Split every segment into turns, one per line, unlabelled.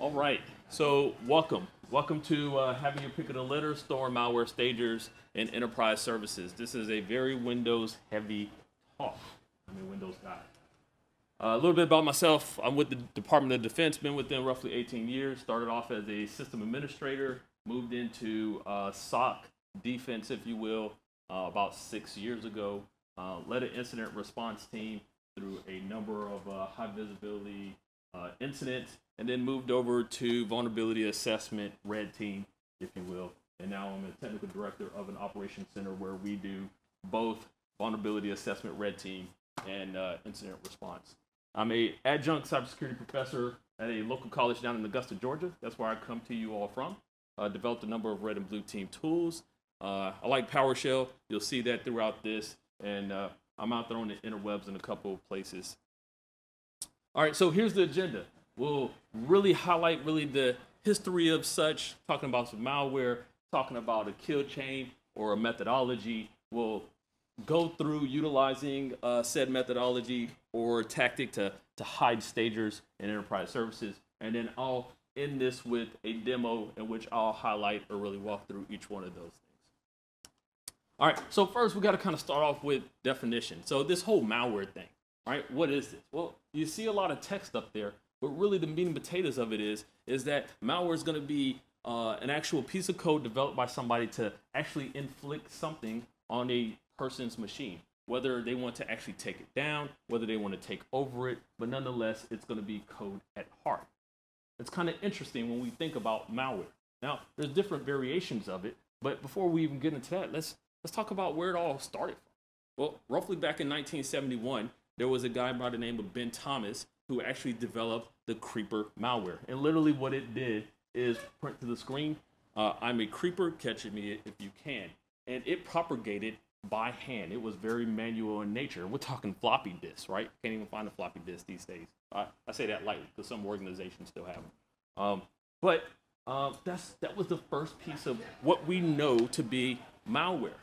All right. So welcome. Welcome to uh, having your pick of the litter, store malware stagers and enterprise services. This is a very Windows heavy talk. I'm a Windows guy. Uh, a little bit about myself. I'm with the Department of Defense, been with them roughly 18 years. Started off as a system administrator, moved into uh, SOC defense, if you will, uh, about six years ago. Uh, led an incident response team through a number of uh, high visibility uh, incidents, and then moved over to vulnerability assessment red team, if you will. And now I'm a technical director of an operations center where we do both vulnerability assessment red team and uh, incident response. I'm a adjunct cybersecurity professor at a local college down in Augusta, Georgia. That's where I come to you all from. Uh, developed a number of red and blue team tools. Uh, I like PowerShell. You'll see that throughout this, and uh, I'm out there on the interwebs in a couple of places. All right, so here's the agenda. We'll really highlight really the history of such, talking about some malware, talking about a kill chain or a methodology. We'll go through utilizing uh, said methodology or tactic to, to hide stagers and enterprise services. And then I'll end this with a demo in which I'll highlight or really walk through each one of those things. All right, so first we got to kind of start off with definition. So this whole malware thing, right? What is this? Well, you see a lot of text up there, but really the meat and potatoes of it is is that malware is going to be uh, an actual piece of code developed by somebody to actually inflict something on a person's machine, whether they want to actually take it down, whether they want to take over it, but nonetheless, it's going to be code at heart. It's kind of interesting when we think about malware. Now, there's different variations of it, but before we even get into that, let's let's talk about where it all started from. Well, roughly back in 1971, there was a guy by the name of Ben Thomas who actually developed the Creeper malware. And literally, what it did is print to the screen, uh, I'm a creeper, catch me if you can. And it propagated by hand. It was very manual in nature. We're talking floppy disks, right? Can't even find a floppy disk these days. I, I say that lightly because some organizations still have them. Um, but uh, that's that was the first piece of what we know to be malware,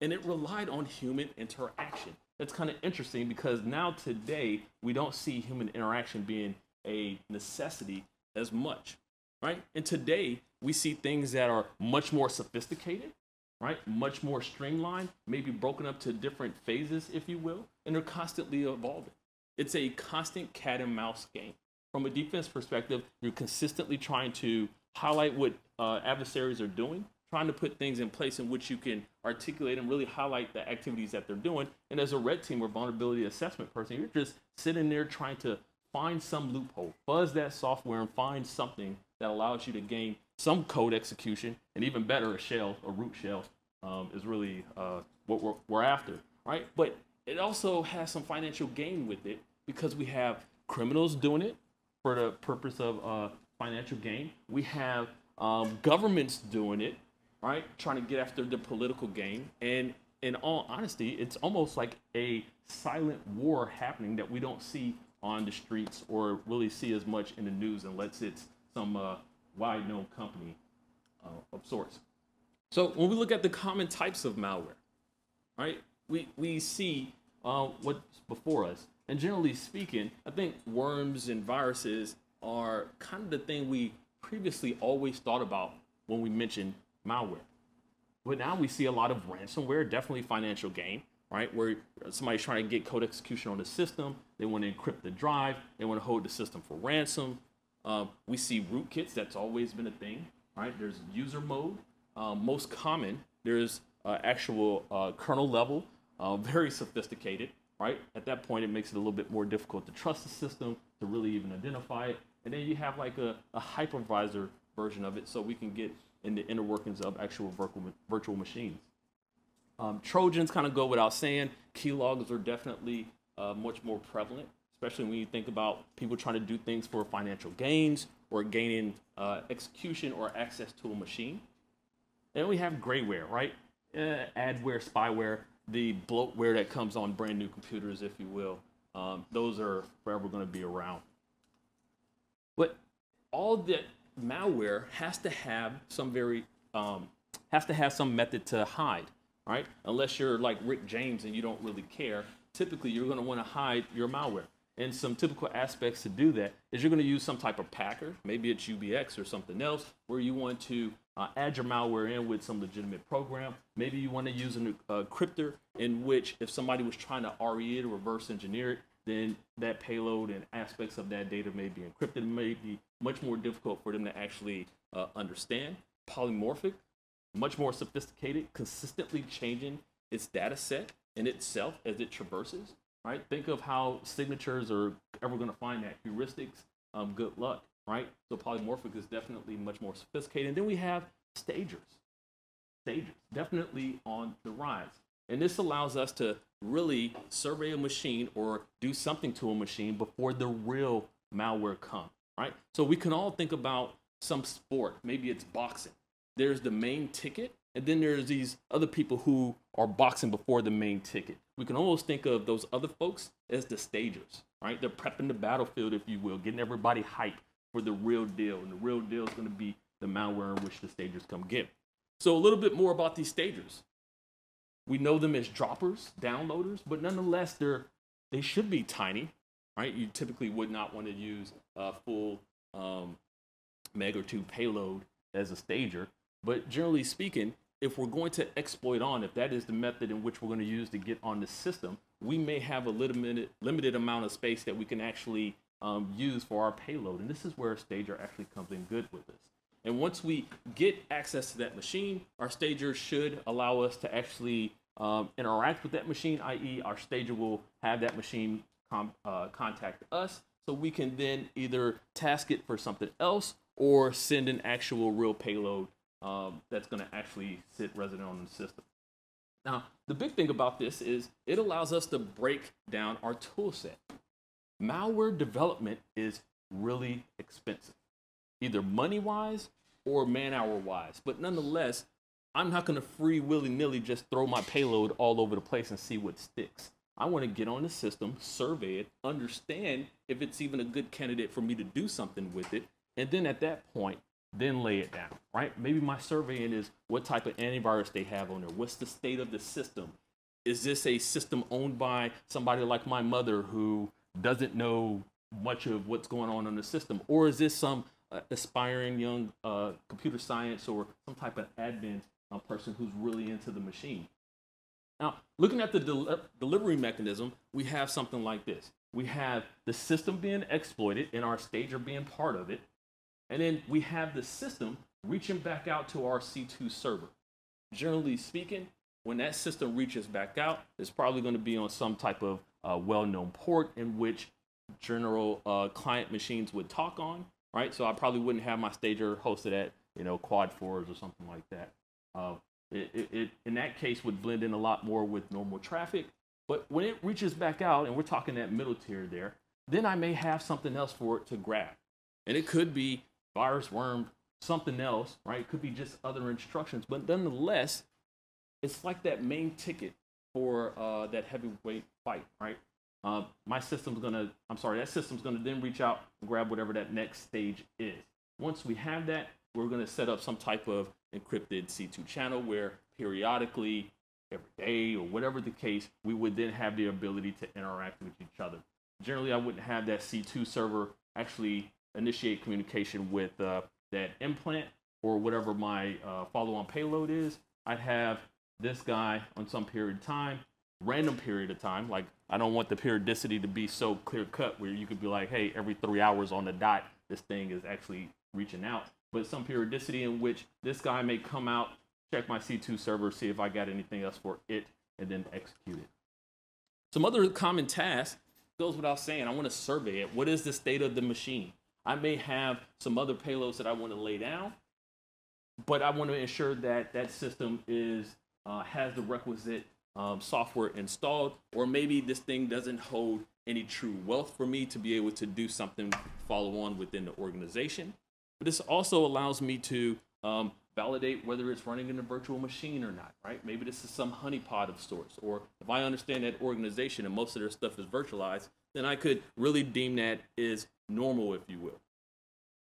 and it relied on human interaction. That's kind of interesting because now today we don't see human interaction being a necessity as much, right? And today we see things that are much more sophisticated, right? Much more streamlined, maybe broken up to different phases, if you will, and they're constantly evolving. It's a constant cat and mouse game. From a defense perspective, you're consistently trying to highlight what uh, adversaries are doing, trying to put things in place in which you can articulate and really highlight the activities that they're doing. And as a red team or vulnerability assessment person, you're just sitting there trying to find some loophole, fuzz that software, and find something that allows you to gain some code execution, and even better, a shell, a root shell, um, is really uh, what we're, we're after, right? But it also has some financial gain with it because we have criminals doing it for the purpose of uh, financial gain. We have um, governments doing it, right? Trying to get after the political game. And in all honesty, it's almost like a silent war happening that we don't see on the streets or really see as much in the news unless it's some uh, wide known company uh, of sorts. So when we look at the common types of malware, right, we, we see uh, what's before us. And generally speaking, I think worms and viruses are kind of the thing we previously always thought about when we mentioned malware. But now we see a lot of ransomware, definitely financial gain, right? Where somebody's trying to get code execution on the system, they want to encrypt the drive, they want to hold the system for ransom. Um, we see rootkits, that's always been a thing, right? There's user mode, um, most common. There's uh, actual uh, kernel level, uh, very sophisticated, right? At that point, it makes it a little bit more difficult to trust the system, to really even identify it. And then you have like a, a hypervisor version of it so we can get in the inner workings of actual virtual, virtual machines. Um, Trojans kind of go without saying. Keylogs are definitely uh, much more prevalent, especially when you think about people trying to do things for financial gains or gaining uh, execution or access to a machine. Then we have grayware, right? Uh, adware, spyware, the bloatware that comes on brand new computers, if you will. Um, those are forever going to be around. But all that malware has to have some very um, has to have some method to hide, right? Unless you're like Rick James and you don't really care. Typically, you're going to want to hide your malware. And some typical aspects to do that is you're going to use some type of packer, maybe it's UBX or something else, where you want to uh, add your malware in with some legitimate program. Maybe you want to use a uh, cryptor in which if somebody was trying to RE it or reverse engineer it, then that payload and aspects of that data may be encrypted. May be much more difficult for them to actually uh, understand. Polymorphic, much more sophisticated, consistently changing its data set in itself as it traverses. Right? Think of how signatures are ever going to find that heuristics. Um, good luck, right? So polymorphic is definitely much more sophisticated. And then we have stagers. Stagers definitely on the rise. And this allows us to really survey a machine or do something to a machine before the real malware comes, right? So we can all think about some sport. Maybe it's boxing. There's the main ticket, and then there's these other people who are boxing before the main ticket. We can almost think of those other folks as the stagers, right? They're prepping the battlefield, if you will, getting everybody hyped for the real deal. And the real deal is going to be the malware in which the stagers come get. So a little bit more about these stagers. We know them as droppers, downloaders, but nonetheless, they're they should be tiny, right? You typically would not want to use a full um, meg or two payload as a stager, but generally speaking, if we're going to exploit on, if that is the method in which we're going to use to get on the system, we may have a limited limited amount of space that we can actually um, use for our payload, and this is where a stager actually comes in good with us. And once we get access to that machine, our stager should allow us to actually um, interact with that machine, i.e., our stager will have that machine com- uh, contact us so we can then either task it for something else or send an actual real payload um, that's going to actually sit resident on the system. Now, the big thing about this is it allows us to break down our tool set. Malware development is really expensive, either money wise or man hour wise. But nonetheless, I'm not going to free willy nilly just throw my payload all over the place and see what sticks. I want to get on the system, survey it, understand if it's even a good candidate for me to do something with it. And then at that point, then lay it down, right? Maybe my surveying is what type of antivirus they have on there. What's the state of the system? Is this a system owned by somebody like my mother who doesn't know much of what's going on in the system? Or is this some aspiring young uh, computer science or some type of admin uh, person who's really into the machine? Now, looking at the del- delivery mechanism, we have something like this. We have the system being exploited and our stager being part of it. And then we have the system reaching back out to our C2 server. Generally speaking, when that system reaches back out, it's probably going to be on some type of uh, well-known port in which general uh, client machines would talk on, right? So I probably wouldn't have my stager hosted at, you know, quad fours or something like that. Uh, it, it, it, in that case would blend in a lot more with normal traffic. But when it reaches back out, and we're talking that middle tier there, then I may have something else for it to grab. And it could be virus worm, something else, right? It could be just other instructions. But nonetheless, it's like that main ticket for uh, that heavyweight fight, right? Uh, my system's gonna, I'm sorry, that system's gonna then reach out and grab whatever that next stage is. Once we have that, we're gonna set up some type of encrypted C2 channel where periodically, every day or whatever the case, we would then have the ability to interact with each other. Generally, I wouldn't have that C2 server actually initiate communication with uh, that implant or whatever my uh, follow-on payload is. I'd have this guy on some period of time, random period of time. Like I don't want the periodicity to be so clear cut where you could be like, hey, every three hours on the dot, this thing is actually reaching out. But some periodicity in which this guy may come out, check my C2 server, see if I got anything else for it, and then execute it. Some other common tasks goes without saying. I want to survey it. What is the state of the machine? I may have some other payloads that I want to lay down, but I want to ensure that that system is uh, has the requisite um, software installed, or maybe this thing doesn't hold any true wealth for me to be able to do something follow on within the organization. But this also allows me to um, validate whether it's running in a virtual machine or not, right? Maybe this is some honeypot of sorts, or if I understand that organization and most of their stuff is virtualized, then I could really deem that is normal, if you will.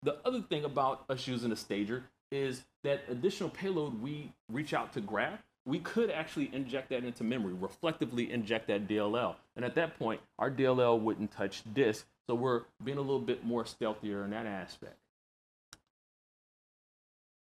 The other thing about us using a stager is that additional payload we reach out to grab we could actually inject that into memory, reflectively inject that DLL. And at that point, our DLL wouldn't touch disk. So we're being a little bit more stealthier in that aspect.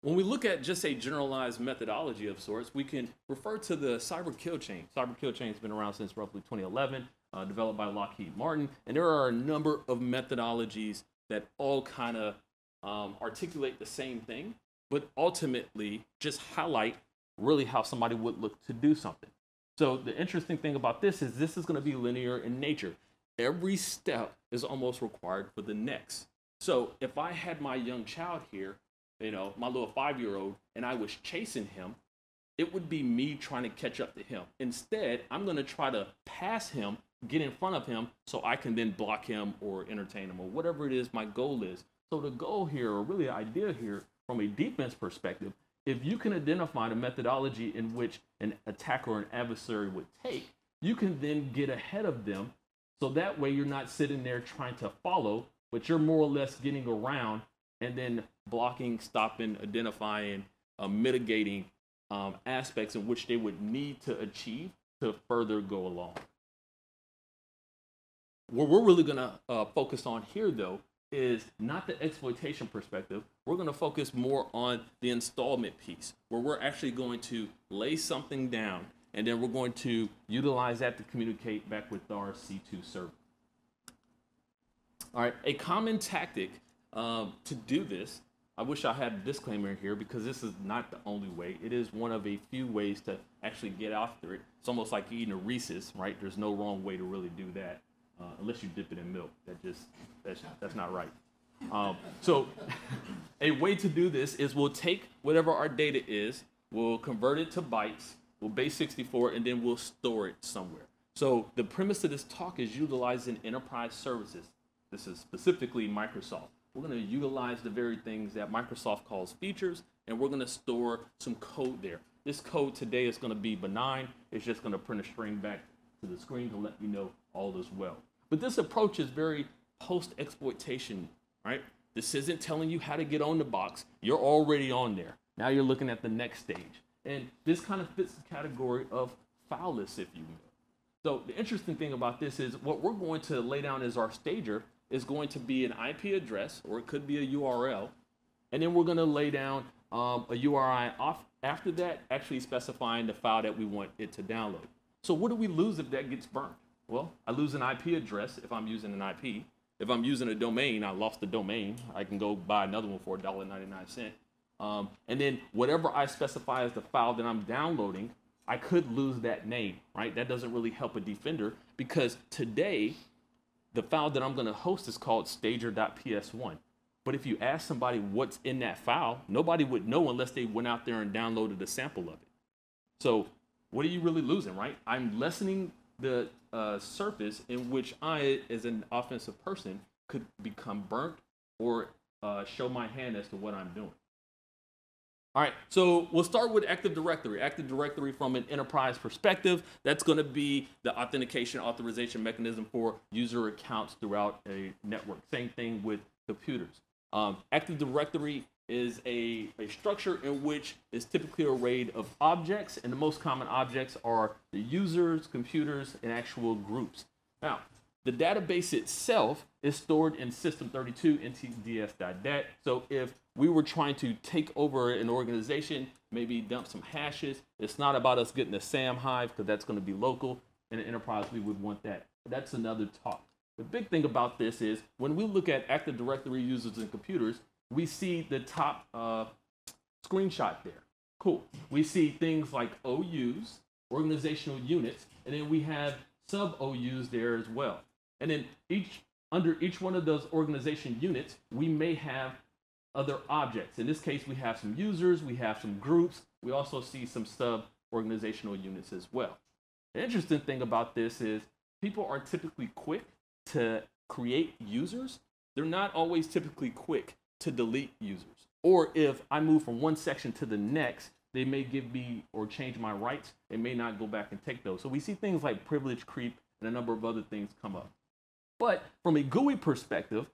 When we look at just a generalized methodology of sorts, we can refer to the cyber kill chain. Cyber kill chain has been around since roughly 2011, uh, developed by Lockheed Martin, and there are a number of methodologies that all kind of um, articulate the same thing, but ultimately just highlight really how somebody would look to do something. So the interesting thing about this is this is going to be linear in nature. Every step is almost required for the next. So if I had my young child here you know, my little five year old, and I was chasing him, it would be me trying to catch up to him. Instead, I'm going to try to pass him, get in front of him, so I can then block him or entertain him or whatever it is my goal is. So, the goal here, or really the idea here, from a defense perspective, if you can identify the methodology in which an attacker or an adversary would take, you can then get ahead of them. So that way you're not sitting there trying to follow, but you're more or less getting around and then blocking, stopping, identifying, uh, mitigating um, aspects in which they would need to achieve to further go along. What we're really going to uh, focus on here, though, is not the exploitation perspective. We're going to focus more on the installment piece, where we're actually going to lay something down, and then we're going to utilize that to communicate back with our C2 server. All right, a common tactic um, to do this, I wish I had a disclaimer here because this is not the only way. It is one of a few ways to actually get after it. It's almost like eating a Reese's, right? There's no wrong way to really do that, uh, unless you dip it in milk. That just that's that's not right. Um, so, a way to do this is we'll take whatever our data is, we'll convert it to bytes, we'll base 64, and then we'll store it somewhere. So the premise of this talk is utilizing enterprise services. This is specifically Microsoft. We're going to utilize the very things that Microsoft calls features, and we're going to store some code there. This code today is going to be benign. It's just going to print a string back to the screen to let you know all is well. But this approach is very post-exploitation, right? This isn't telling you how to get on the box. You're already on there. Now you're looking at the next stage. And this kind of fits the category of foulness, if you will. So the interesting thing about this is what we're going to lay down as our stager is going to be an IP address or it could be a URL. And then we're going to lay down um, a URI off after that, actually specifying the file that we want it to download. So what do we lose if that gets burned? Well, I lose an IP address if I'm using an IP. If I'm using a domain, I lost the domain. I can go buy another one for $1.99. Um, and then whatever I specify as the file that I'm downloading, I could lose that name, right? That doesn't really help a defender because today the file that I'm going to host is called stager.ps1. But if you ask somebody what's in that file, nobody would know unless they went out there and downloaded a sample of it. So what are you really losing, right? I'm lessening the uh, surface in which I, as an offensive person, could become burnt or uh, show my hand as to what I'm doing. All right, so we'll start with Active Directory. Active Directory from an enterprise perspective, that's going to be the authentication authorization mechanism for user accounts throughout a network. Same thing with computers. Um, Active Directory is a, a structure in which is typically arrayed of objects, and the most common objects are the users, computers, and actual groups. Now, the database itself is stored in System32 ntds.dat. So if we were trying to take over an organization, maybe dump some hashes. It's not about us getting a SAM hive because that's going to be local. In an enterprise, we would want that. That's another talk. The big thing about this is when we look at Active Directory users and computers, we see the top uh, screenshot there. Cool. We see things like OUs, organizational units, and then we have sub OUs there as well. And then each under each one of those organization units, we may have other objects. In this case, we have some users, we have some groups, we also see some sub organizational units as well. The interesting thing about this is people are typically quick to create users. They're not always typically quick to delete users. Or if I move from one section to the next, they may give me or change my rights. They may not go back and take those. So we see things like privilege creep and a number of other things come up. But from a GUI perspective,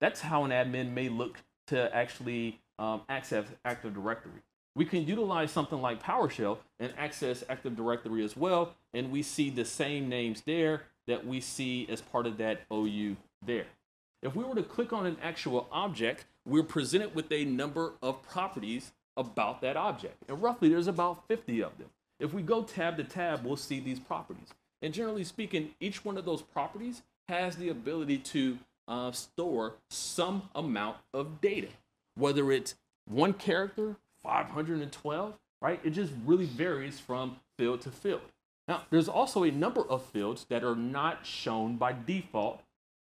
that's how an admin may look to actually um, access Active Directory. we can utilize something like PowerShell and access Active Directory as well. And we see the same names there that we see as part of that OU there. If we were to click on an actual object, we're presented with a number of properties about that object. And roughly there's about 50 of them. If we go tab to tab, we'll see these properties. And generally speaking, each one of those properties has the ability to uh, store some amount of data, whether it's one character, 512, right? It just really varies from field to field. Now, there's also a number of fields that are not shown by default,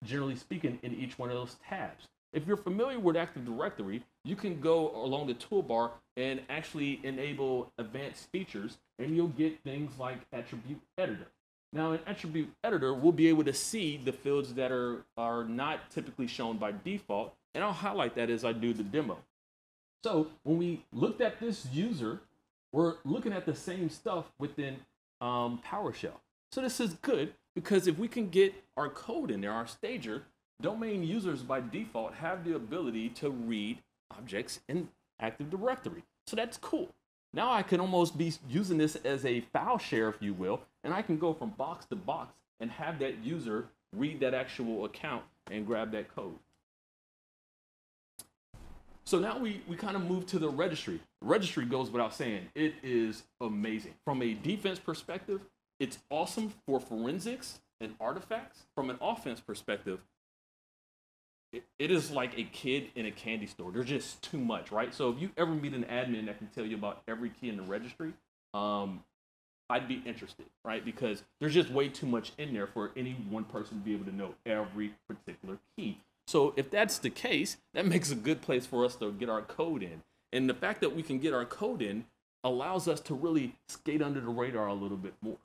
generally speaking, in each one of those tabs. If you're familiar with Active Directory, you can go along the toolbar and actually enable advanced features, and you'll get things like Attribute Editor. Now, in Attribute Editor, we'll be able to see the fields that are, are not typically shown by default, and I'll highlight that as I do the demo. So when we looked at this user, we're looking at the same stuff within um, PowerShell. So this is good because if we can get our code in there, our stager, domain users by default have the ability to read objects in Active Directory. So that's cool. Now I can almost be using this as a file share, if you will, and I can go from box to box and have that user read that actual account and grab that code. So now we, we kind of move to the registry. Registry goes without saying, it is amazing. From a defense perspective, it's awesome for forensics and artifacts. From an offense perspective, it, is like a kid in a candy store. There's just too much, right? So if you ever meet an admin that can tell you about every key in the registry, um, I'd be interested, right? Because there's just way too much in there for any one person to be able to know every particular key. So if that's the case, that makes a good place for us to get our code in. And the fact that we can get our code in allows us to really skate under the radar a little bit more.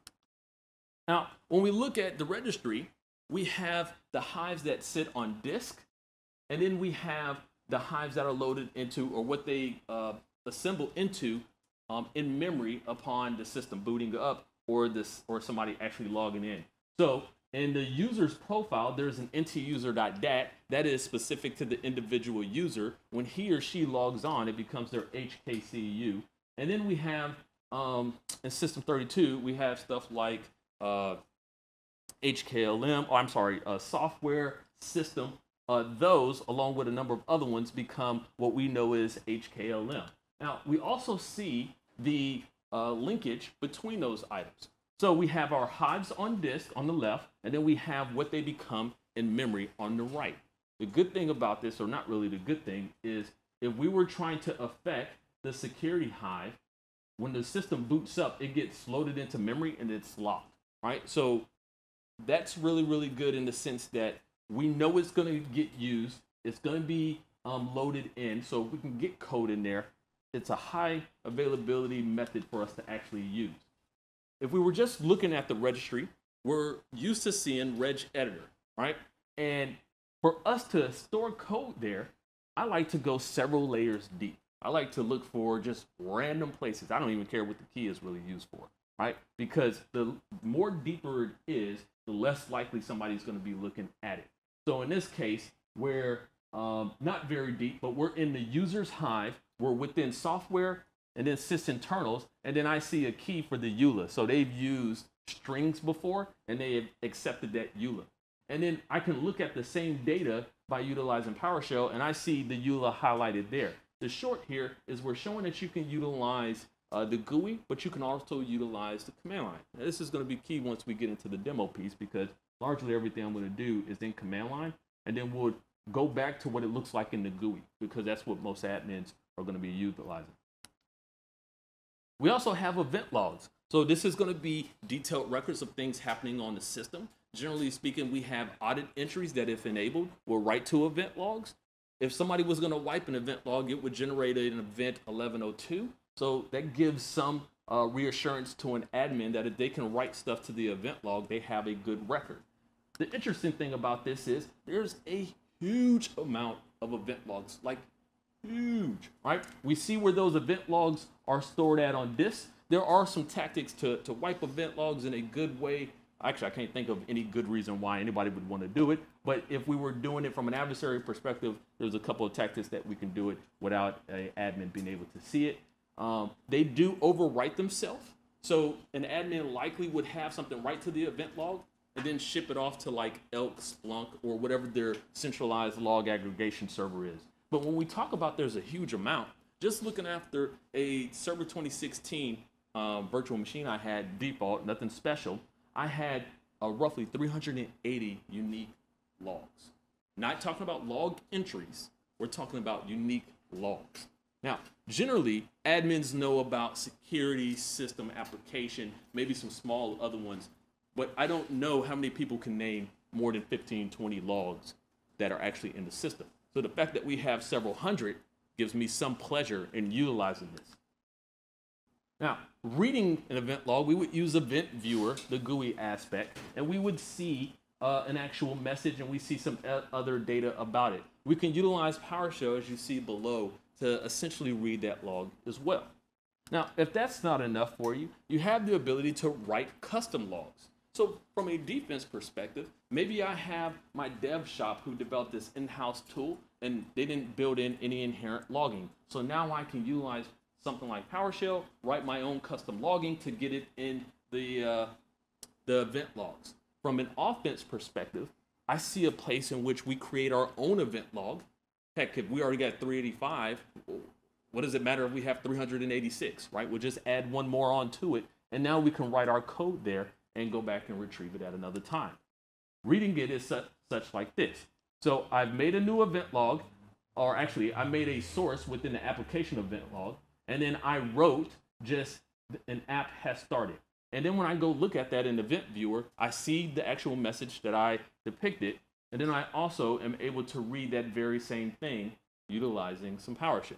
Now, when we look at the registry, we have the hives that sit on disk, and then we have the hives that are loaded into, or what they uh, assemble into um, in memory upon the system booting up or this or somebody actually logging in. So in the user's profile, there's an ntuser.dat that is specific to the individual user. When he or she logs on, it becomes their HKCU. And then we have um, in System 32, we have stuff like uh, HKLM, oh, I'm sorry, uh, software system. Uh, those, along with a number of other ones, become what we know as HKLM. Now, we also see the uh, linkage between those items. So we have our hives on disk on the left, and then we have what they become in memory on the right. The good thing about this, or not really the good thing, is if we were trying to affect the security hive, when the system boots up, it gets loaded into memory and it's locked, right? So that's really, really good in the sense that we know it's going to get used. It's going to be um, loaded in. So we can get code in there. It's a high availability method for us to actually use if we were just looking at the registry, we're used to seeing reg editor, right? And for us to store code there, I like to go several layers deep. I like to look for just random places. I don't even care what the key is really used for, right? Because the more deeper it is, the less likely somebody's going to be looking at it. So in this case, we're um, not very deep, but we're in the user's hive. We're within software and then sysinternals, and then I see a key for the EULA. So they've used strings before, and they have accepted that EULA. And then I can look at the same data by utilizing PowerShell, and I see the EULA highlighted there. The short here is we're showing that you can utilize uh, the GUI, but you can also utilize the command line. Now, this is going to be key once we get into the demo piece because largely everything I'm going to do is in command line, and then we'll go back to what it looks like in the GUI because that's what most admins are going to be utilizing. We also have event logs. So this is going to be detailed records of things happening on the system. Generally speaking, we have audit entries that if enabled will write to event logs. If somebody was going to wipe an event log, it would generate an event 1102. So that gives some uh, reassurance to an admin that if they can write stuff to the event log, they have a good record. The interesting thing about this is there's a huge amount of event logs, like huge, right? We see where those event logs are stored at on disk. There are some tactics to, to wipe event logs in a good way. Actually, I can't think of any good reason why anybody would want to do it. But if we were doing it from an adversary perspective, there's a couple of tactics that we can do it without an admin being able to see it. um, they do overwrite themselves. So an admin likely would have something right to the event log and then ship it off to like Elk, Splunk, or whatever their centralized log aggregation server is. But when we talk about there's a huge amount, just looking after a Server 2016 um, virtual machine I had default, nothing special, I had uh, roughly 380 unique logs. Not talking about log entries, we're talking about unique logs. Now, generally, admins know about security, system, application, maybe some small other ones, but I don't know how many people can name more than 15, 20 logs that are actually in the system. So the fact that we have several hundred gives me some pleasure in utilizing this. Now, reading an event log, we would use Event Viewer, the GUI aspect, and we would see uh, an actual message and we see some other data about it. We can utilize PowerShell, as you see below, to essentially read that log as well. Now, if that's not enough for you, you have the ability to write custom logs. So from a defense perspective, maybe I have my dev shop who developed this in-house tool and they didn't build in any inherent logging. So now I can utilize something like PowerShell, write my own custom logging to get it in the, uh, the event logs. From an offense perspective, I see a place in which we create our own event log. Heck, if we already got 385, what does it matter if we have 386, right? We'll just add one more onto it, and now we can write our code there and go back and retrieve it at another time. Reading it is such, such like this. So I've made a new event log, or actually I made a source within the application event log, and then I wrote just an app has started. And then when I go look at that in the event viewer, I see the actual message that I depicted. And then I also am able to read that very same thing utilizing some PowerShell.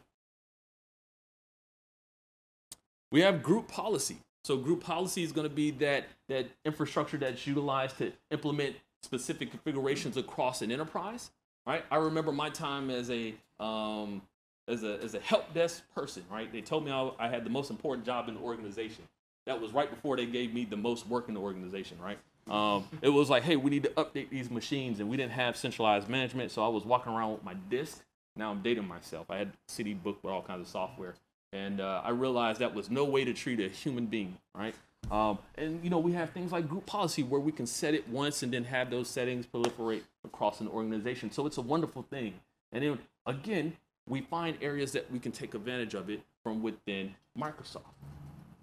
We have group policy. So group policy is going to be that, that infrastructure that's utilized to implement specific configurations across an enterprise, right? I remember my time as a, um, as a, as a help desk person, right? They told me I, I had the most important job in the organization. That was right before they gave me the most work in the organization, right? Um, it was like, hey, we need to update these machines, and we didn't have centralized management, so I was walking around with my disk. Now I'm dating myself. I had CD book with all kinds of software, and uh, I realized that was no way to treat a human being, right? Um, and you know, we have things like group policy where we can set it once and then have those settings proliferate across an organization. So it's a wonderful thing. And then again, we find areas that we can take advantage of it from within Microsoft.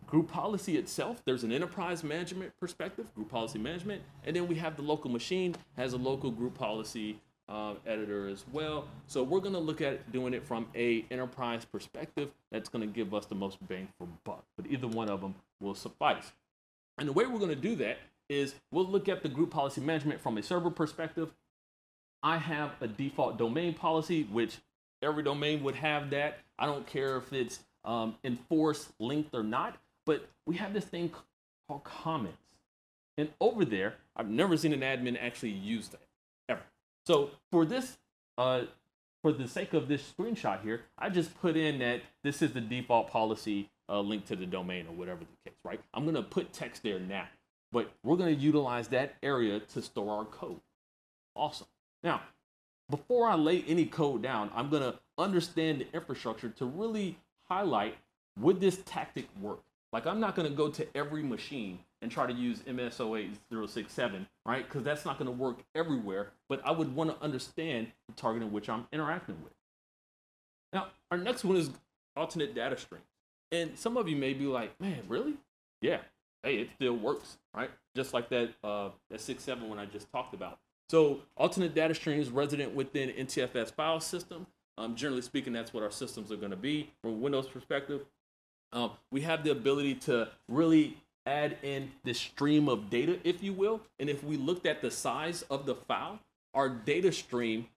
Group policy itself, there's an enterprise management perspective, group policy management, and then we have the local machine has a local group policy uh, editor as well. So we're going to look at doing it from a enterprise perspective. That's going to give us the most bang for buck. But either one of them will suffice. And the way we're going to do that is we'll look at the group policy management from a server perspective. I have a default domain policy, which every domain would have that. I don't care if it's um, enforced, linked, or not. But we have this thing called comments. And over there, I've never seen an admin actually use that. So for this, uh, for the sake of this screenshot here, I just put in that this is the default policy uh, linked to the domain or whatever the case, right? I'm gonna put text there now, but we're gonna utilize that area to store our code. Awesome. Now, before I lay any code down, I'm gonna understand the infrastructure to really highlight would this tactic work? Like I'm not gonna go to every machine and try to use MS-08-067, right? Because that's not going to work everywhere, but I would want to understand the target in which I'm interacting with. Now, our next one is alternate data stream. And some of you may be like, man, really? Yeah. Hey, it still works, right? Just like that, uh, that 6.7 one I just talked about. So alternate data streams resident within NTFS file system. Um, generally speaking, that's what our systems are going to be from Windows perspective. Um, we have the ability to really add in this stream of data, if you will. And if we looked at the size of the file, our data stream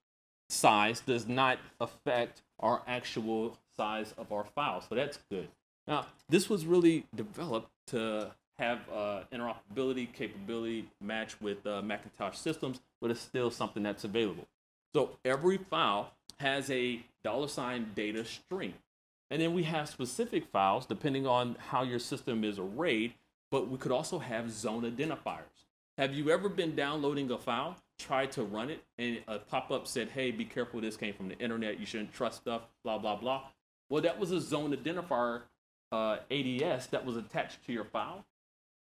size does not affect our actual size of our file. So that's good. Now, this was really developed to have uh, interoperability capability match with uh, Macintosh systems, but it's still something that's available. So every file has a dollar sign data stream. And then we have specific files, depending on how your system is arrayed, but we could also have zone identifiers. Have you ever been downloading a file, tried to run it, and a pop-up said, hey, be careful, this came from the internet, you shouldn't trust stuff, blah, blah, blah. Well, that was a zone identifier uh, ADS that was attached to your file,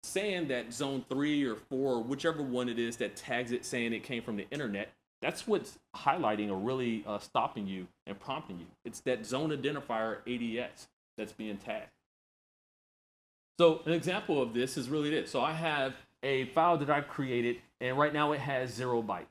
saying that zone three or four, or whichever one it is that tags it saying it came from the internet, that's what's highlighting or really uh, stopping you and prompting you. It's that zone identifier ADS that's being tagged. So an example of this is really this. So I have a file that I've created, and right now it has zero bytes.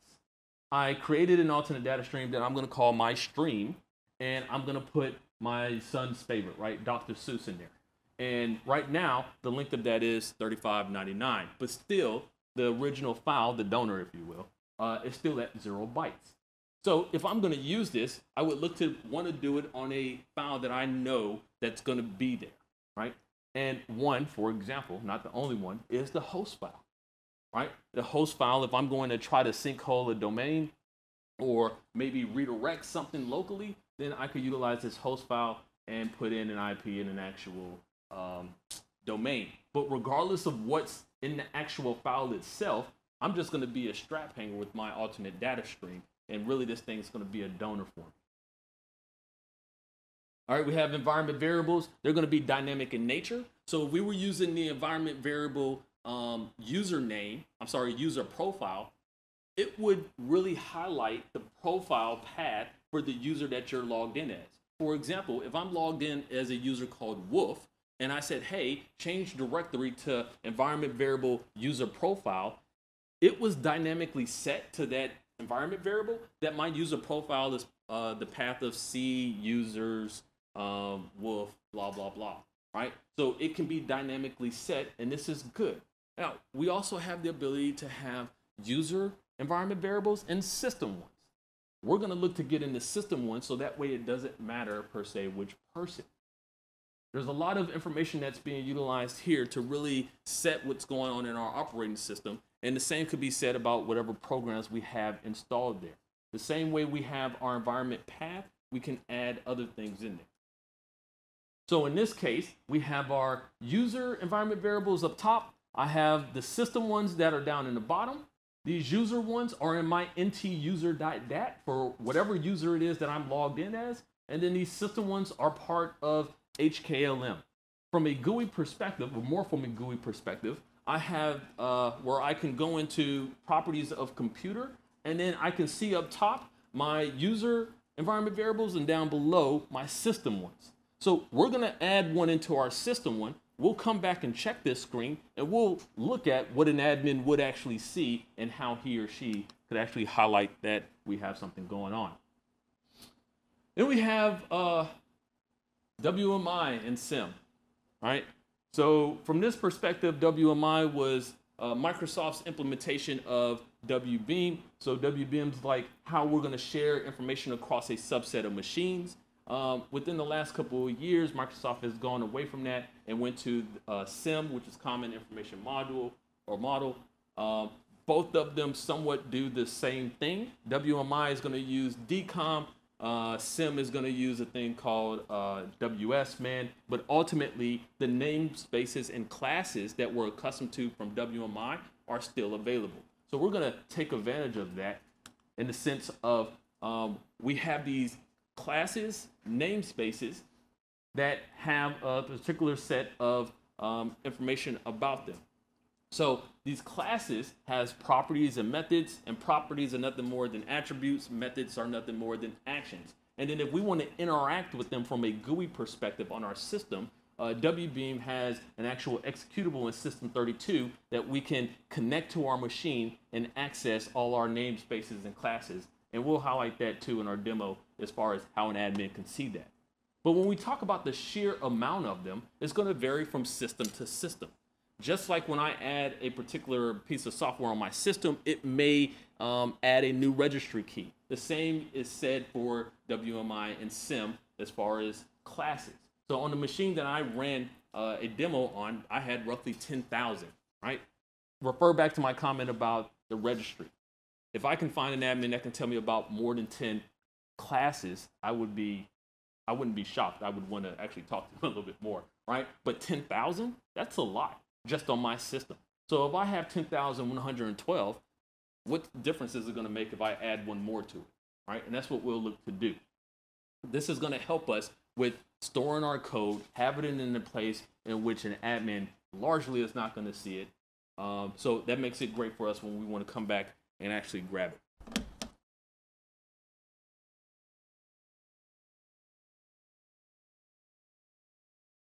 I created an alternate data stream that I'm going to call my stream, and I'm going to put my son's favorite, right, Dr. Seuss in there. And right now, the length of that is 35.99, but still, the original file, the donor, if you will, uh, is still at zero bytes. So if I'm going to use this, I would look to want to do it on a file that I know that's going to be there, right? And one, for example, not the only one, is the host file, right? The host file, if I'm going to try to sinkhole a domain or maybe redirect something locally, then I could utilize this host file and put in an IP in an actual um, domain. But regardless of what's in the actual file itself, I'm just going to be a strap hanger with my alternate data stream. And really, this thing's going to be a donor for me. All right, we have environment variables. They're going to be dynamic in nature. So if we were using the environment variable um, username, I'm sorry, user profile, it would really highlight the profile path for the user that you're logged in as. For example, if I'm logged in as a user called Wolf, and I said, hey, change directory to environment variable user profile, it was dynamically set to that environment variable that my user profile is uh, the path of C users um, wolf, blah, blah, blah, right? So it can be dynamically set, and this is good. Now, we also have the ability to have user environment variables and system ones. We're going to look to get into system ones so that way it doesn't matter per se which person. There's a lot of information that's being utilized here to really set what's going on in our operating system. And the same could be said about whatever programs we have installed there. The same way we have our environment path, we can add other things in there. So in this case, we have our user environment variables up top. I have the system ones that are down in the bottom. These user ones are in my ntuser.dat for whatever user it is that I'm logged in as. And then these system ones are part of HKLM. From a GUI perspective, or more from a GUI perspective, I have uh, where I can go into properties of computer, and then I can see up top my user environment variables and down below my system ones. So we're gonna add one into our system one. We'll come back and check this screen and we'll look at what an admin would actually see and how he or she could actually highlight that we have something going on. Then we have uh, WMI and SIM, right? So from this perspective, WMI was uh, Microsoft's implementation of WBeam. So WBeam's like how we're going to share information across a subset of machines. Um, within the last couple of years, Microsoft has gone away from that and went to uh, SIM, which is Common Information Module or Model. Um, both of them somewhat do the same thing. WMI is going to use DCOM. Uh, SIM is going to use a thing called uh, WSMan, but ultimately the namespaces and classes that we're accustomed to from WMI are still available. So we're going to take advantage of that in the sense of um, we have these classes, namespaces that have a particular set of um, information about them. So these classes has properties and methods, and properties are nothing more than attributes. Methods are nothing more than actions. And then if we want to interact with them from a GUI perspective on our system, uh, WBeam has an actual executable in System 32 that we can connect to our machine and access all our namespaces and classes. And we'll highlight that too in our demo as far as how an admin can see that. But when we talk about the sheer amount of them, it's going to vary from system to system. Just like when I add a particular piece of software on my system, it may um, add a new registry key. The same is said for WMI and SIM as far as classes. So on the machine that I ran uh, a demo on, I had roughly 10,000, right? Refer back to my comment about the registry. If I can find an admin that can tell me about more than 10 classes, I would be, I wouldn't be shocked. I would want to actually talk to them a little bit more, right? But 10,000, that's a lot just on my system. So if I have 10,112, what difference is it going to make if I add one more to it, right? And that's what we'll look to do. This is going to help us with storing our code, having it in a place in which an admin largely is not going to see it. Um, so that makes it great for us when we want to come back and actually grab it.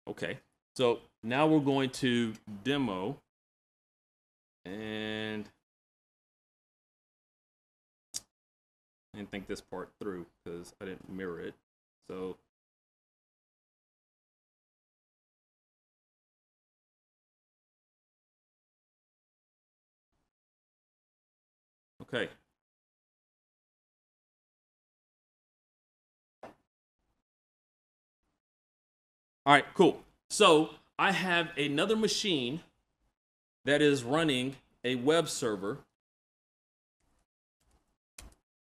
Okay, so now we're going to demo and I didn't think this part through because I didn't mirror it. So Okay. All right, cool. So I have another machine that is running a web server.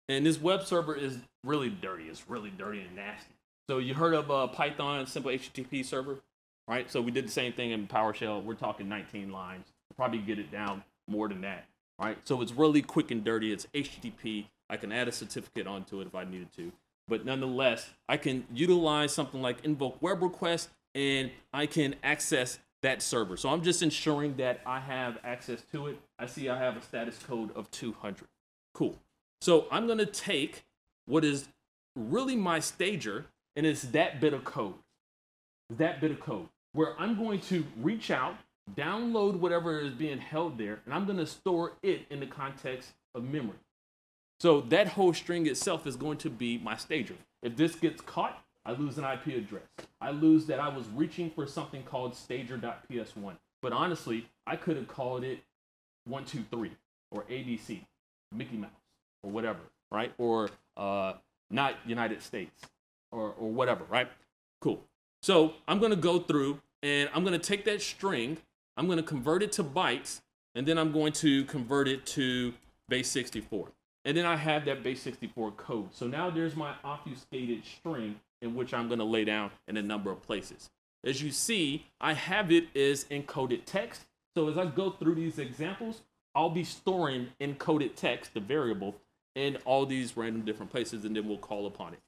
And this web server is really dirty. It's really dirty and nasty. So you heard of uh, Python simple HTTP server, right? So we did the same thing in PowerShell. We're talking 19 lines. probably get it down more than that, right? So it's really quick and dirty. It's HTTP. I can add a certificate onto it if I needed to. But nonetheless, I can utilize something like invoke web request and I can access that server. So I'm just ensuring that I have access to it. I see I have a status code of 200. Cool. So I'm going to take what is really my stager, and it's that bit of code. That bit of code where I'm going to reach out, download whatever is being held there, and I'm going to store it in the context of memory. So that whole string itself is going to be my stager. If this gets caught, I lose an IP address. I lose that I was reaching for something called stager.ps1. But honestly, I could have called it 123 or ABC, Mickey Mouse, or whatever, right? Or uh, not United States or, or whatever, right? Cool. So I'm going to go through and I'm going to take that string, I'm going to convert it to bytes, and then I'm going to convert it to base 64. And then I have that base 64 code. So now there's my obfuscated string in which I'm going to lay down in a number of places. As you see, I have it as encoded text. So as I go through these examples, I'll be storing encoded text, the variable, in all these random different places, and then we'll call upon it.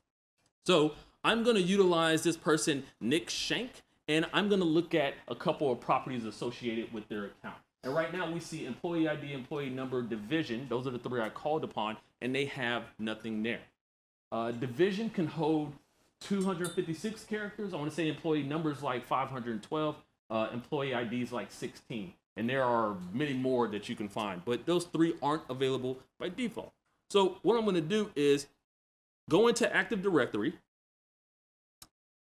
So I'm going to utilize this person, Nick Shank, and I'm going to look at a couple of properties associated with their account. And right now we see employee ID, employee number, division. Those are the three I called upon, and they have nothing there. Uh, division can hold 256 characters. I want to say employee numbers like 512, uh, employee IDs like 16. And there are many more that you can find, but those three aren't available by default. So what I'm going to do is go into Active Directory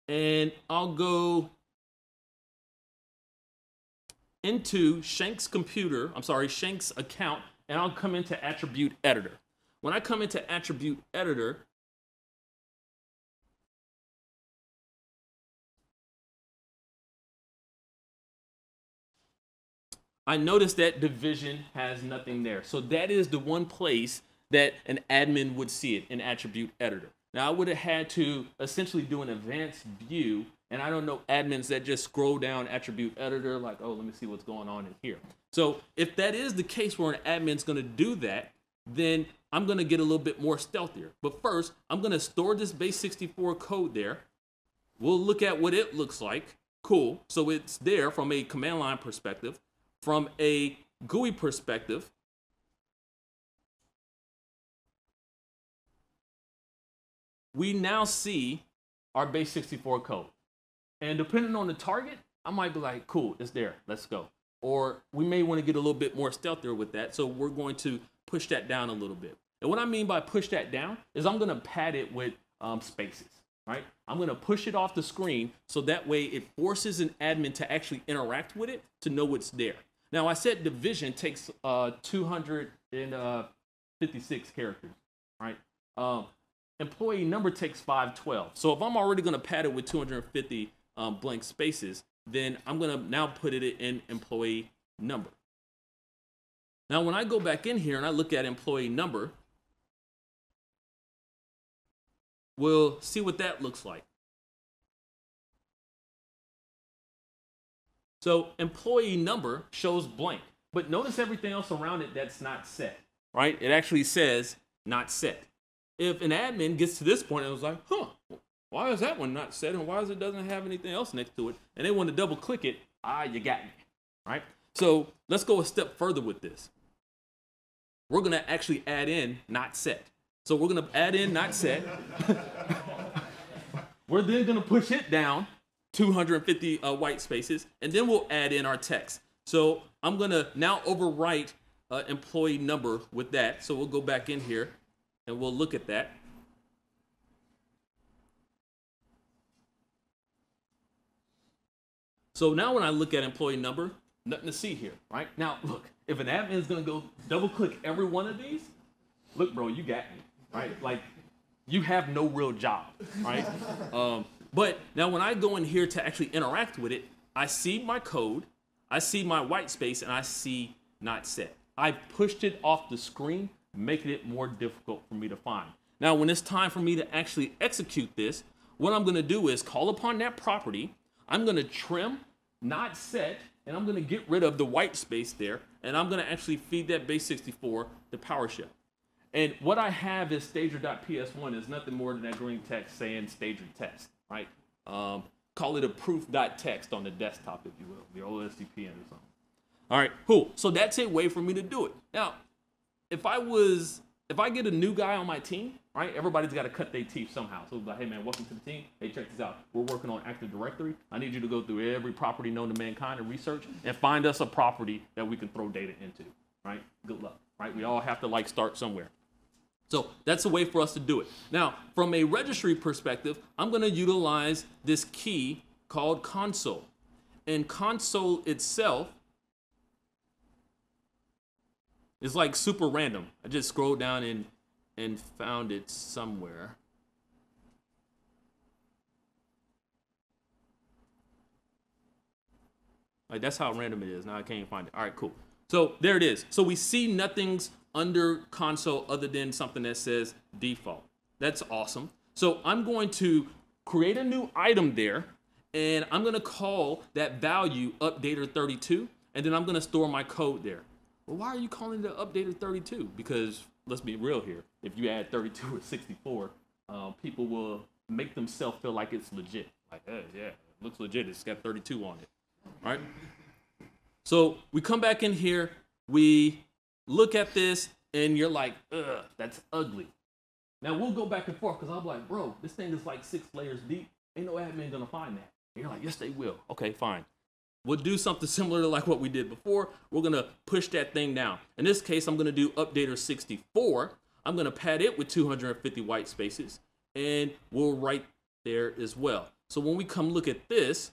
and I'll go into Shank's computer, I'm sorry, Shank's account, and I'll come into Attribute Editor. When I come into Attribute Editor, I notice that division has nothing there. So that is the one place that an admin would see it in attribute editor. Now I would have had to essentially do an advanced view and I don't know admins that just scroll down attribute editor like, oh, let me see what's going on in here. So if that is the case where an admin's gonna do that, then I'm gonna get a little bit more stealthier. But first, I'm gonna store this base 64 code there. We'll look at what it looks like. Cool, so it's there from a command line perspective. From a GUI perspective, we now see our base 64 code. And depending on the target, I might be like, cool, it's there, let's go. Or we may want to get a little bit more stealthier with that. So we're going to push that down a little bit. And what I mean by push that down is I'm going to pad it with um, spaces, right? I'm going to push it off the screen so that way it forces an admin to actually interact with it to know what's there. Now I said division takes uh, 256 characters, right? Um, employee number takes 512. So if I'm already going to pad it with 250 um, blank spaces, then I'm to now put it in employee number. Now when I go back in here and I look at employee number, we'll see what that looks like. So employee number shows blank, but notice everything else around it that's not set, right? It actually says not set. If an admin gets to this point and was like, huh, why is that one not set and why is it doesn't have anything else next to it? And they want to double click it. Ah, you got me, right? So let's go a step further with this. We're gonna actually add in not set. So we're gonna add in not set. we're then gonna push it down 250 uh, white spaces, and then we'll add in our text. So I'm gonna now overwrite uh, employee number with that. So we'll go back in here and we'll look at that. So now when I look at employee number, nothing to see here, right? Now look, if an admin is gonna go double click every one of these, look, bro, you got me, right? Like you have no real job, right? um, but now when I go in here to actually interact with it, I see my code, I see my white space, and I see not set. I pushed it off the screen, making it more difficult for me to find. Now, when it's time for me to actually execute this, what I'm gonna do is call upon that property. I'm gonna trim, not set, and I'm gonna get rid of the white space there, and I'm gonna actually feed that base 64 to PowerShell. And what I have is stager.ps1 is nothing more than that green text saying stager test, right? Um, call it a proof.txt on the desktop, if you will, your OSDPN or something. All right, cool. So that's a way for me to do it. Now, if I was, if I get a new guy on my team, right? Everybody's got to cut their teeth somehow. So like, hey man, welcome to the team. Hey, check this out. We're working on Active Directory. I need you to go through every property known to mankind and research and find us a property that we can throw data into, right? Good luck, right? We all have to like start somewhere. So that's a way for us to do it. Now, from a registry perspective, I'm going to utilize this key called console. And console itself is like super random. I just scrolled down and and found it somewhere. Like that's how random it is. Now I can't find it. All right, cool. So there it is. So we see nothing's under console other than something that says default. That's awesome. So I'm going to create a new item there and I'm gonna call that value updater32 and then I'm gonna store my code there. Well, why are you calling it updater 32? Because let's be real here. If you add 32 or 64, uh, people will make themselves feel like it's legit. Like, hey, yeah, it looks legit. It's got 32 on it, right? So we come back in here, we look at this, and you're like, ugh, that's ugly. Now we'll go back and forth because I'm like, bro, this thing is like six layers deep. Ain't no admin gonna find that. And you're like, yes, they will. Okay, fine. We'll do something similar to like what we did before. We're gonna push that thing down. In this case, I'm gonna do updater 64. I'm gonna pad it with 250 white spaces and we'll write there as well. So when we come look at this,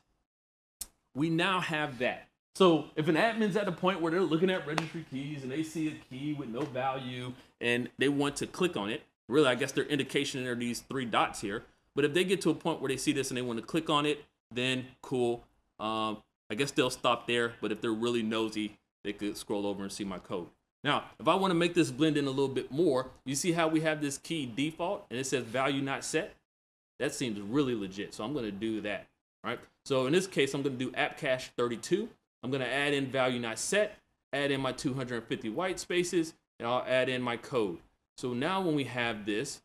we now have that. So if an admin's at a point where they're looking at registry keys and they see a key with no value and they want to click on it, really, I guess their indication are these three dots here. But if they get to a point where they see this and they want to click on it, then cool. Um, I guess they'll stop there. But if they're really nosy, they could scroll over and see my code. Now, if I want to make this blend in a little bit more, you see how we have this key default and it says value not set? That seems really legit. So I'm going to do that, right? So in this case, I'm going to do app cache 32. I'm gonna add in value not set, add in my 250 white spaces, and I'll add in my code. So now when we have this,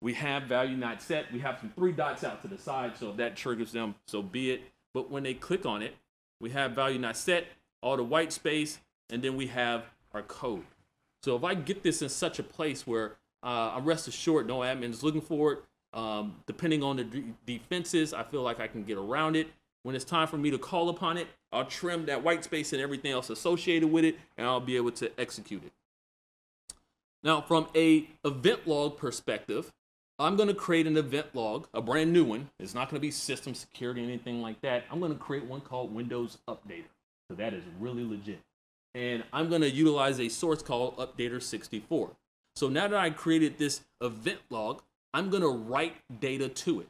we have value not set. We have some three dots out to the side, so if that triggers them, so be it. But when they click on it, we have value not set, all the white space, and then we have our code. So if I get this in such a place where uh, I'm rest assured no admin is looking for it, um, depending on the defenses, I feel like I can get around it. When it's time for me to call upon it, I'll trim that white space and everything else associated with it, and I'll be able to execute it. Now, from a event log perspective, I'm going to create an event log, a brand new one. It's not going to be system security, or anything like that. I'm going to create one called Windows Updater. So that is really legit. And I'm going to utilize a source called Updater64. So now that I created this event log, I'm going to write data to it.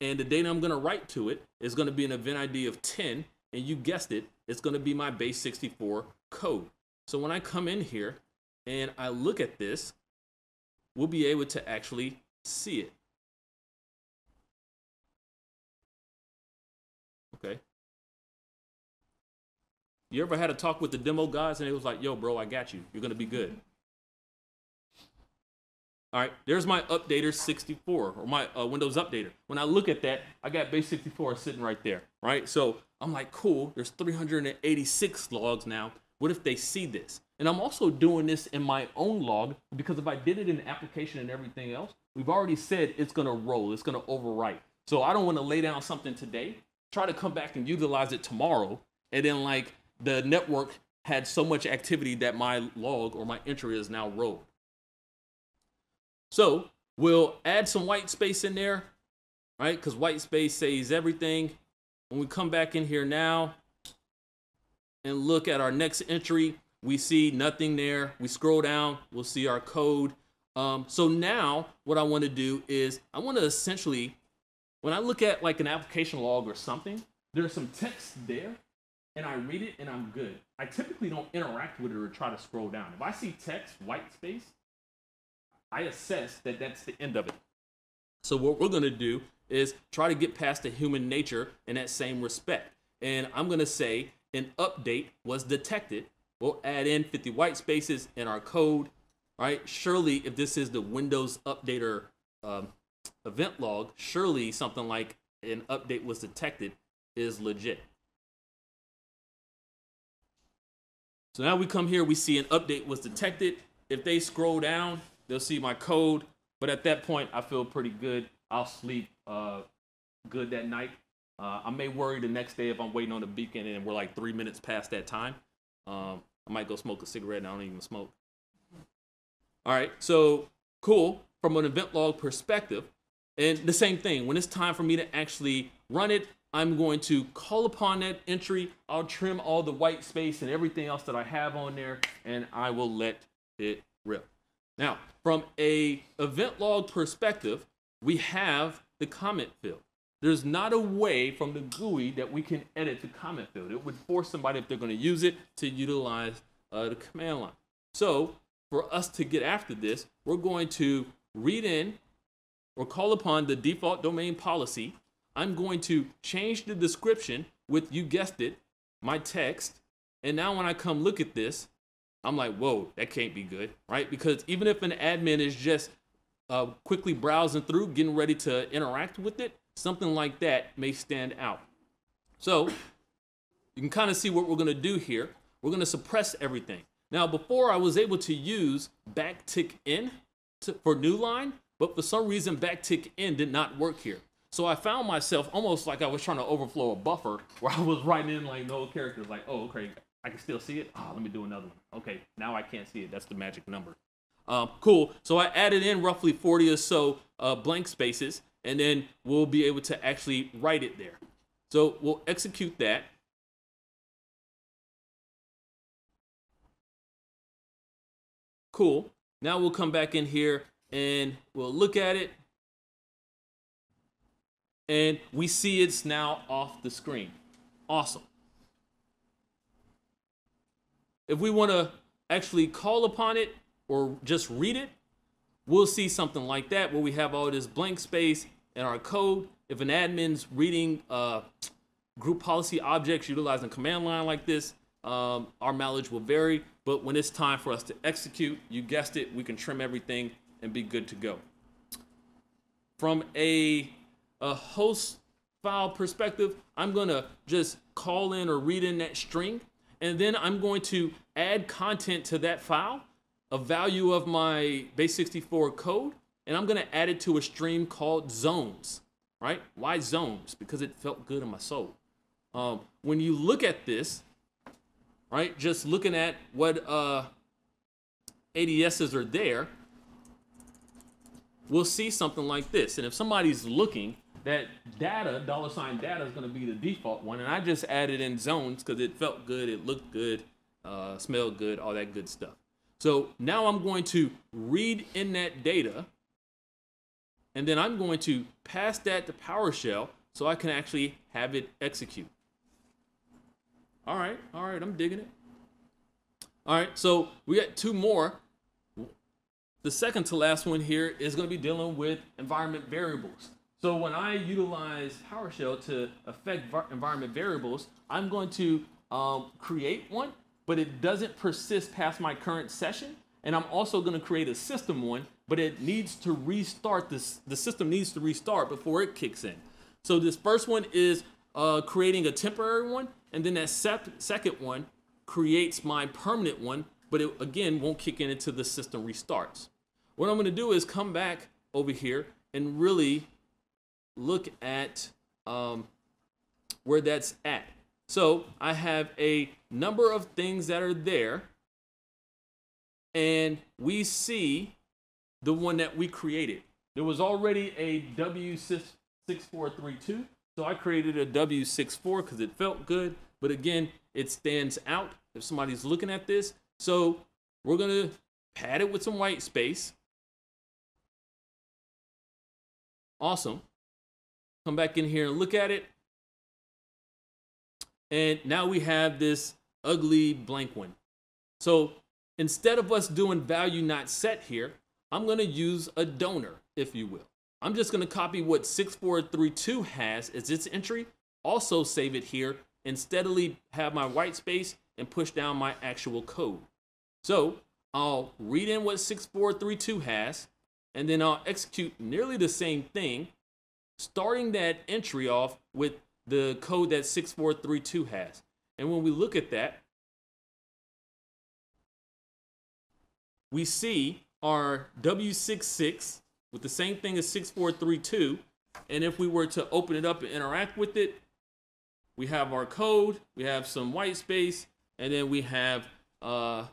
And the data I'm going to write to it is going to be an event ID of 10. And you guessed it, it's going to be my base 64 code. So when I come in here and I look at this, we'll be able to actually see it. Okay. You ever had a talk with the demo guys and it was like, yo, bro, I got you. You're going to be good. All right, there's my updater 64 or my uh, Windows updater. When I look at that, I got base 64 sitting right there, right? So I'm like, cool, there's 386 logs now. What if they see this? And I'm also doing this in my own log because if I did it in application and everything else, we've already said it's gonna roll, it's gonna overwrite. So I don't wanna lay down something today, try to come back and utilize it tomorrow, and then like the network had so much activity that my log or my entry is now rolled. So we'll add some white space in there, right? Because white space saves everything. When we come back in here now and look at our next entry, we see nothing there. We scroll down, we'll see our code. Um, so now what I want to do is I want to essentially, when I look at like an application log or something, there's some text there and I read it and I'm good. I typically don't interact with it or try to scroll down. If I see text, white space, I assess that that's the end of it. So what we're gonna do is try to get past the human nature in that same respect. And I'm gonna say an update was detected. We'll add in 50 white spaces in our code, right? Surely if this is the Windows Updater um, event log, surely something like an update was detected is legit. So now we come here, we see an update was detected. If they scroll down, They'll see my code, but at that point, I feel pretty good. I'll sleep uh, good that night. Uh, I may worry the next day if I'm waiting on the beacon and we're like three minutes past that time. Um, I might go smoke a cigarette and I don't even smoke. All right, so cool from an event log perspective. And the same thing, when it's time for me to actually run it, I'm going to call upon that entry. I'll trim all the white space and everything else that I have on there, and I will let it rip. Now, from a event log perspective, we have the comment field. There's not a way from the GUI that we can edit the comment field. It would force somebody, if they're going to use it, to utilize uh, the command line. So for us to get after this, we're going to read in or call upon the default domain policy. I'm going to change the description with, you guessed it, my text. And now when I come look at this, I'm like, whoa, that can't be good, right? Because even if an admin is just uh, quickly browsing through, getting ready to interact with it, something like that may stand out. So you can kind of see what we're going to do here. We're going to suppress everything. Now, before I was able to use backtick in to, for new line, but for some reason backtick in did not work here. So I found myself almost like I was trying to overflow a buffer where I was writing in like no characters, like, oh, okay, I can still see it. Oh, let me do another one. Okay, now I can't see it. That's the magic number. Um, cool. So I added in roughly 40 or so uh, blank spaces, and then we'll be able to actually write it there. So we'll execute that. Cool. Now we'll come back in here and we'll look at it. And we see it's now off the screen. Awesome. If we want to actually call upon it or just read it, we'll see something like that where we have all this blank space in our code. If an admin's reading uh, group policy objects utilizing command line like this, um, our mileage will vary. But when it's time for us to execute, you guessed it, we can trim everything and be good to go. From a, a host file perspective, I'm gonna just call in or read in that string and then I'm going to add content to that file, a value of my base64 code, and I'm to add it to a stream called zones, right? Why zones? Because it felt good in my soul. Um, when you look at this, right, just looking at what uh, ADSs are there, we'll see something like this. And if somebody's looking that data, dollar sign data, is going to be the default one. And I just added in zones because it felt good, it looked good, uh, smelled good, all that good stuff. So now I'm going to read in that data, and then I'm going to pass that to PowerShell so I can actually have it execute. All right, all right, I'm digging it. All right, so we got two more. The second to last one here is going to be dealing with environment variables. So when I utilize PowerShell to affect environment variables, I'm going to um, create one, but it doesn't persist past my current session. and I'm also going to create a system one, but it needs to restart this. The system needs to restart before it kicks in. So this first one is uh, creating a temporary one, and then that sep- second one creates my permanent one, but it again won't kick in until the system restarts. What I'm going to do is come back over here and really look at um, where that's at. So I have a number of things that are there, and we see the one that we created. There was already a W6432, so I created a W64 because it felt good, but again, it stands out if somebody's looking at this. So we're gonna pad it with some white space. Awesome. Come back in here and look at it. And now we have this ugly blank one. So instead of us doing value not set here, I'm gonna use a donor, if you will. I'm just gonna copy what 6432 has as its entry, also save it here, and steadily have my white space and push down my actual code. So I'll read in what 6432 has, and then I'll execute nearly the same thing, starting that entry off with the code that 6432 has. And when we look at that, we see our W66 with the same thing as 6432. And if we were to open it up and interact with it, we have our code, we have some white space, and then we have uh,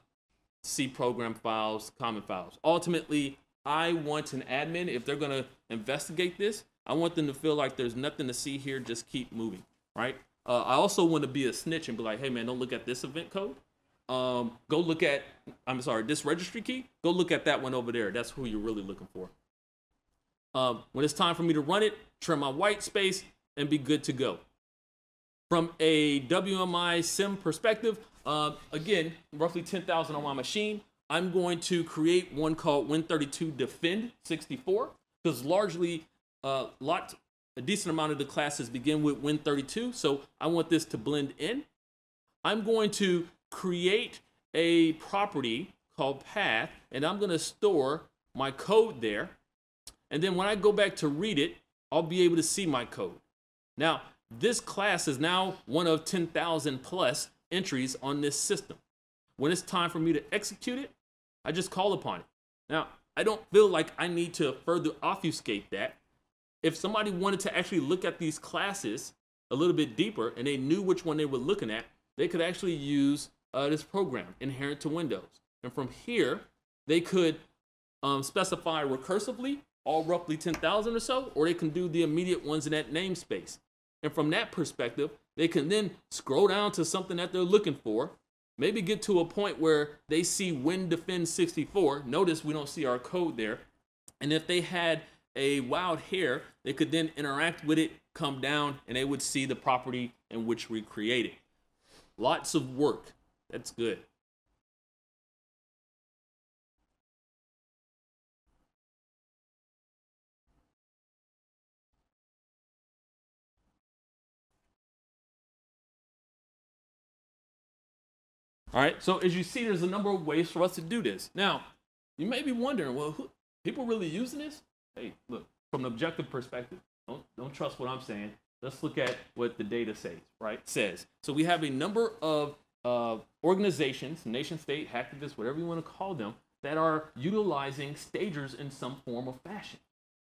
C program files, common files. Ultimately, I want an admin, if they're gonna investigate this, I want them to feel like there's nothing to see here, just keep moving, right? Uh, I also want to be a snitch and be like, hey man, don't look at this event code. Um, go look at, I'm sorry, this registry key, go look at that one over there. That's who you're really looking for. Um, when it's time for me to run it, trim my white space and be good to go. From a WMI sim perspective, uh, again, roughly 10,000 on my machine. I'm going to create one called Win32 Defend 64 because largely uh, lot a decent amount of the classes begin with Win32. So I want this to blend in. I'm going to create a property called path and I'm going to store my code there. And then when I go back to read it, I'll be able to see my code. Now, this class is now one of 10,000 plus entries on this system. When it's time for me to execute it, I just call upon it. Now, I don't feel like I need to further obfuscate that. If somebody wanted to actually look at these classes a little bit deeper and they knew which one they were looking at, they could actually use uh, this program inherent to Windows. And from here, they could um, specify recursively all roughly 10,000 or so, or they can do the immediate ones in that namespace. And from that perspective, they can then scroll down to something that they're looking for, maybe get to a point where they see Win Defend 64. Notice we don't see our code there. And if they had a wild hair, they could then interact with it, come down, and they would see the property in which we created. Lots of work. That's good. All right, so as you see, there's a number of ways for us to do this. Now, you may be wondering, well, who, people really using this? Hey, look, from an objective perspective, don't, don't trust what I'm saying. Let's look at what the data says, right? Says. So we have a number of uh, organizations, nation state, hacktivists, whatever you want to call them, that are utilizing stagers in some form or fashion,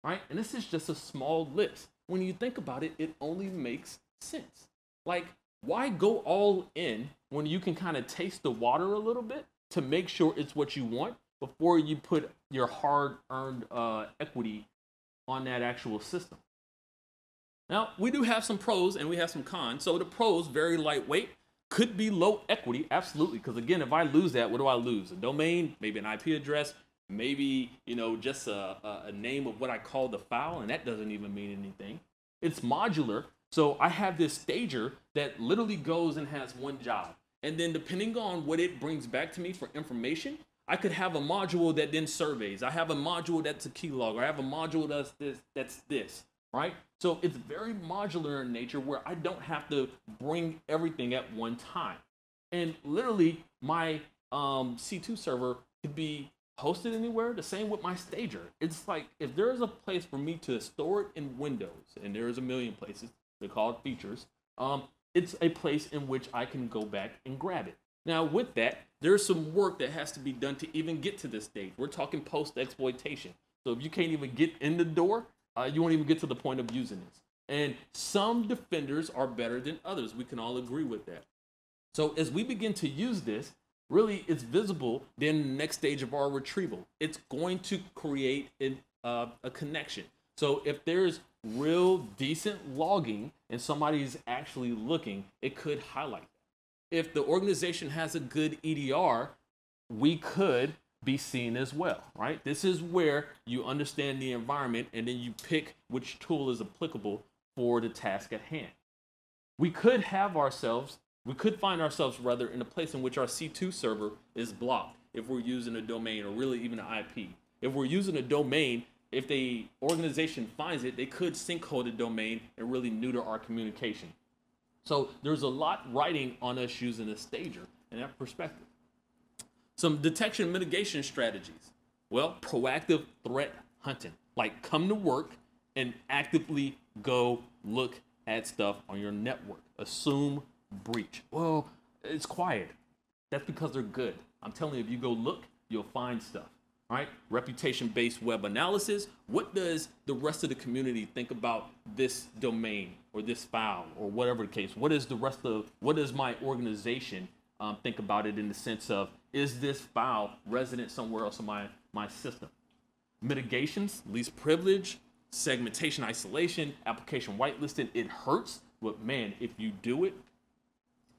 right? And this is just a small list. When you think about it, it only makes sense. Like why go all in when you can kind of taste the water a little bit to make sure it's what you want before you put your hard earned uh, equity on that actual system? Now, we do have some pros and we have some cons. So the pros, very lightweight, could be low equity, absolutely. Because again, if I lose that, what do I lose? A domain, maybe an IP address, maybe you know just a, a name of what I call the file, and that doesn't even mean anything. It's modular, so I have this stager that literally goes and has one job. And then depending on what it brings back to me for information, I could have a module that then surveys. I have a module that's a keylog. I have a module that's this, that's this, right? So it's very modular in nature where I don't have to bring everything at one time. And literally my um, C2 server could be hosted anywhere. The same with my stager. It's like if there is a place for me to store it in Windows, and there is a million places, they call it features. Um, it's a place in which I can go back and grab it. Now, with that, there's some work that has to be done to even get to this stage. We're talking post exploitation. So if you can't even get in the door, uh, you won't even get to the point of using this. And some defenders are better than others. We can all agree with that. So as we begin to use this, really it's visible then the next stage of our retrieval. It's going to create an, uh, a connection. So if there's real decent logging and somebody's actually looking, it could highlight that. If the organization has a good EDR, we could be seen as well, right? This is where you understand the environment and then you pick which tool is applicable for the task at hand. We could have ourselves, we could find ourselves rather in a place in which our C2 server is blocked if we're using a domain or really even an IP. If we're using a domain, if the organization finds it, they could sinkhole the domain and really neuter our communication. So there's a lot writing on us using a stager in that perspective. Some detection mitigation strategies. Well, proactive threat hunting. Like come to work and actively go look at stuff on your network. Assume breach. Well, it's quiet. That's because they're good. I'm telling you, if you go look, you'll find stuff. Right? Reputation based web analysis. What does the rest of the community think about this domain or this file or whatever the case? What is the rest of, what does my organization um, think about it in the sense of is this file resident somewhere else in my, my system? Mitigations, least privilege, segmentation isolation, application whitelisted. It hurts, but man, if you do it,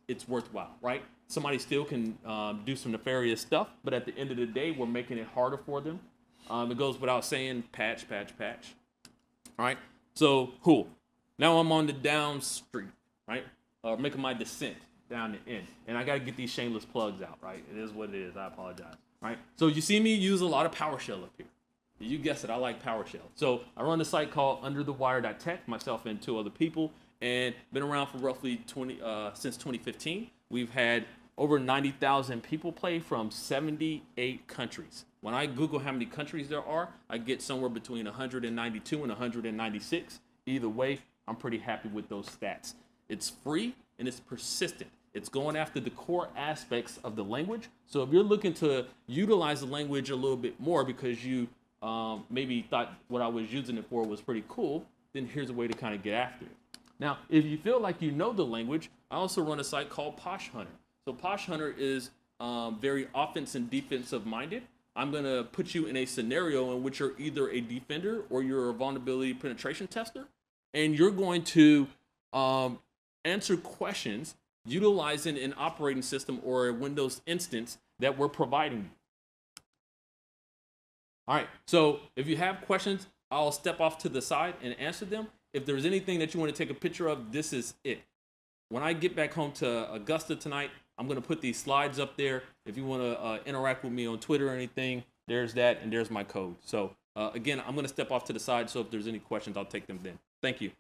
it's worthwhile, right? Somebody still can um, do some nefarious stuff, but at the end of the day, we're making it harder for them. Um, it goes without saying, patch, patch, patch. All right, so cool. Now I'm on the down street, right? Uh, making my descent down the end. And I got to get these shameless plugs out, right? It is what it is. I apologize, right? So you see me use a lot of PowerShell up here. You guessed it, I like PowerShell. So I run a site called underthewire.tech, myself and two other people, and been around for roughly 20 uh, since 2015. We've had over 90,000 people play from 78 countries. When I Google how many countries there are, I get somewhere between 192 and 196. Either way, I'm pretty happy with those stats. It's free and it's persistent. It's going after the core aspects of the language. So if you're looking to utilize the language a little bit more because you um, maybe thought what I was using it for was pretty cool, then here's a way to kind of get after it. Now, if you feel like you know the language, I also run a site called Posh Hunter. So Posh Hunter is um, very offense and defensive minded. I'm going to put you in a scenario in which you're either a defender or you're a vulnerability penetration tester, and you're going to um, answer questions utilizing an operating system or a Windows instance that we're providing you. All right, so if you have questions, I'll step off to the side and answer them. If there's anything that you want to take a picture of, this is it. When I get back home to Augusta tonight, I'm going to put these slides up there. If you want to uh, interact with me on Twitter or anything, there's that, and there's my code. So uh, again, I'm going to step off to the side, so if there's any questions, I'll take them then. Thank you.